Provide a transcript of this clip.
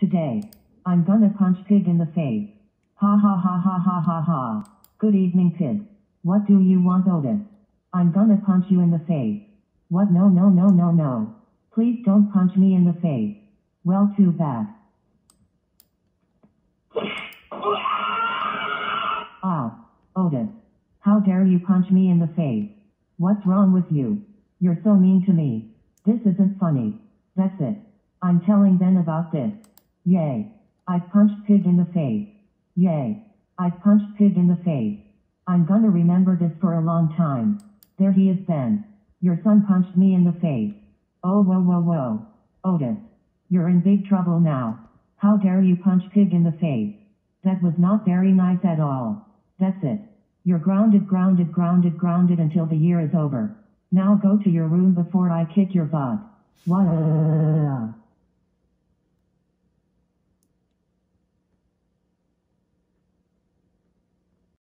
Today, I'm gonna punch Pig in the face. Ha ha ha ha ha ha ha. Good evening, Pig. What do you want, Otis? I'm gonna punch you in the face. What? No, no, no, no, no. Please don't punch me in the face. Well, too bad. Ow, Otis. How dare you punch me in the face? What's wrong with you? You're so mean to me. This isn't funny. That's it. I'm telling Ben about this. Yay. I punched Pig in the face. Yay. I punched Pig in the face. I'm gonna remember this for a long time. There he is, Ben. Your son punched me in the face. Oh, whoa, whoa, whoa. Otis. You're in big trouble now. How dare you punch Pig in the face? That was not very nice at all. That's it. You're grounded, grounded, grounded, grounded until the year is over. Now go to your room before I kick your butt. What?